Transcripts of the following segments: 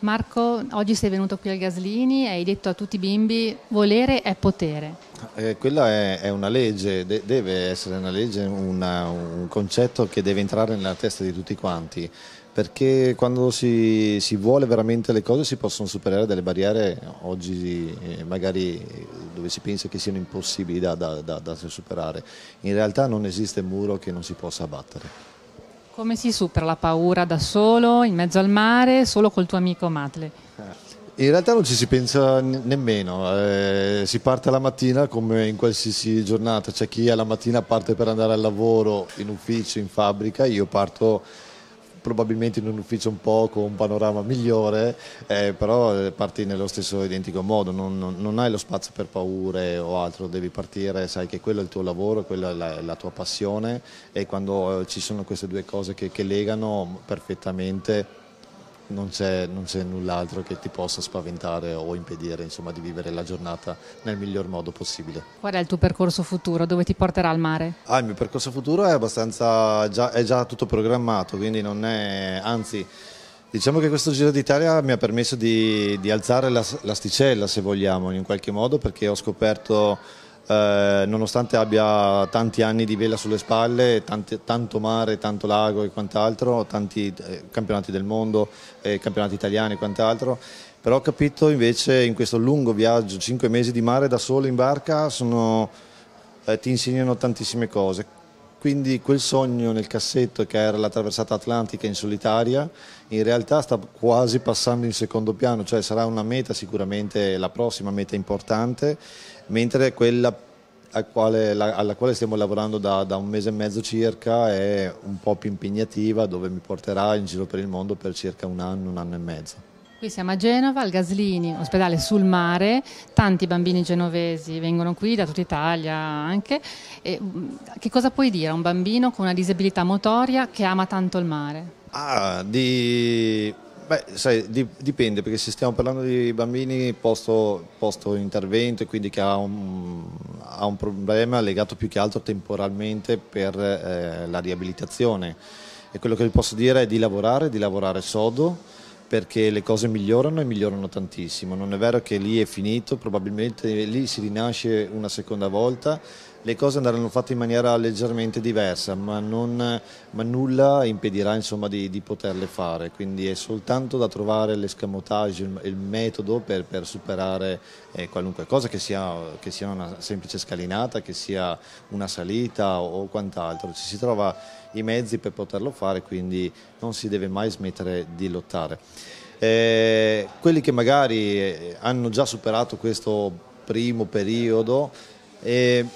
Marco, oggi sei venuto qui al Gaslini e hai detto a tutti i bimbi volere è potere. Eh, quella è, è, una legge, de deve essere una legge, una, un concetto che deve entrare nella testa di tutti quanti, perché quando si, si vuole veramente le cose si possono superare delle barriere oggi eh, magari dove si pensa che siano impossibili da, da, da, da superare. In realtà non esiste muro che non si possa abbattere. Come si supera la paura da solo, in mezzo al mare, solo col tuo amico Matle? In realtà non ci si pensa nemmeno, eh, si parte la mattina come in qualsiasi giornata, c'è chi alla mattina parte per andare al lavoro in ufficio, in fabbrica, io parto probabilmente in un ufficio un po' con un panorama migliore, eh, però eh, parti nello stesso identico modo, non, non, non, hai lo spazio per paure o altro, devi partire, sai che quello è il tuo lavoro, quella è la, la tua passione e quando eh, ci sono queste due cose che, che legano perfettamente non c'è, null'altro che ti possa spaventare o impedire insomma, di vivere la giornata nel miglior modo possibile. Qual è il tuo percorso futuro? Dove ti porterà al mare? Ah, il mio percorso futuro è abbastanza già, è già tutto programmato, quindi non è, anzi Diciamo che questo Giro d'Italia mi ha permesso di, di alzare l'asticella se vogliamo in qualche modo perché ho scoperto eh, nonostante abbia tanti anni di vela sulle spalle, tanti, tanto mare, tanto lago e quant'altro, tanti eh, campionati del mondo, eh, campionati italiani e quant'altro, però ho capito invece in questo lungo viaggio, cinque mesi di mare da solo in barca, sono, eh, ti insegnano tantissime cose. Quindi quel sogno nel cassetto che era la traversata atlantica in solitaria, in realtà sta quasi passando in secondo piano, cioè sarà una meta sicuramente la prossima meta importante mentre quella quale, alla quale stiamo lavorando da, da, un mese e mezzo circa è un po' più impegnativa dove mi porterà in giro per il mondo per circa un anno, un anno e mezzo. Qui siamo a Genova, al Gaslini, ospedale sul mare, tanti bambini genovesi vengono qui da tutta Italia anche. E, che cosa puoi dire a un bambino con una disabilità motoria che ama tanto il mare? Ah, di Beh, sai, dipende perché se stiamo parlando di bambini posto, posto intervento e quindi che ha un, ha un, problema legato più che altro temporalmente per eh, la riabilitazione e quello che vi posso dire è di lavorare, di lavorare sodo perché le cose migliorano e migliorano tantissimo. Non è vero che lì è finito, probabilmente lì si rinasce una seconda volta le cose andranno fatte in maniera leggermente diversa, ma, non, ma nulla impedirà insomma, di, di, poterle fare, quindi è soltanto da trovare l'escamotage, il, il metodo per, per superare eh, qualunque cosa, che sia, che sia, una semplice scalinata, che sia una salita o, o quant'altro, ci si trova i mezzi per poterlo fare, quindi non si deve mai smettere di lottare. Eh, quelli che magari eh, hanno già superato questo primo periodo, eh,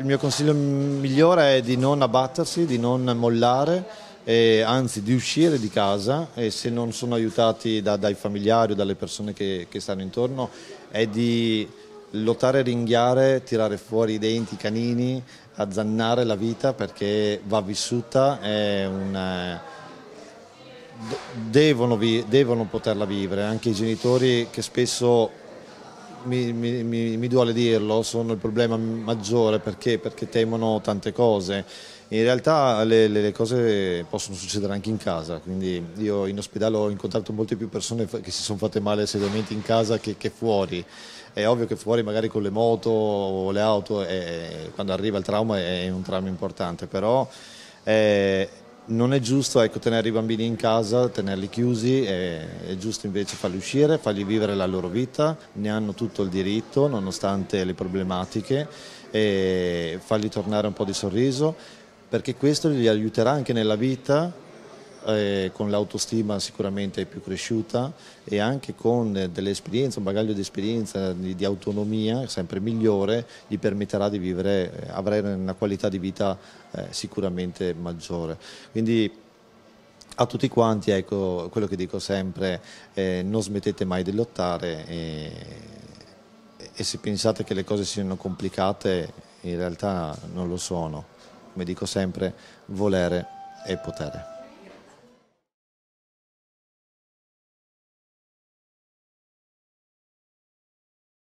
il mio consiglio migliore è di non abbattersi, di non mollare, eh, anzi di uscire di casa e se non sono aiutati da, dai familiari o dalle persone che, che, stanno intorno è di lottare, ringhiare, tirare fuori i denti, i canini, azzannare la vita perché va vissuta, una, devono, devono poterla vivere, anche i genitori che spesso mi, mi, mi, duole dirlo, sono il problema maggiore perché, perché temono tante cose. In realtà le, le, cose possono succedere anche in casa, quindi io in ospedale ho incontrato molte più persone che si sono fatte male seriamente in casa che, che fuori. È ovvio che fuori magari con le moto o le auto è, quando arriva il trauma è un trauma importante, però è, non è giusto ecco, tenere i bambini in casa, tenerli chiusi, è, giusto invece farli uscire, fargli vivere la loro vita, ne hanno tutto il diritto nonostante le problematiche, e fargli tornare un po' di sorriso, perché questo li aiuterà anche nella vita eh, con l'autostima sicuramente più cresciuta e anche con delle esperienze, un bagaglio di esperienza, di, di autonomia sempre migliore, gli permetterà di vivere, eh, avere una qualità di vita eh, sicuramente maggiore. Quindi a tutti quanti, ecco, quello che dico sempre, eh, non smettete mai di lottare e, e se pensate che le cose siano complicate, in realtà non lo sono. Come dico sempre, volere e potere.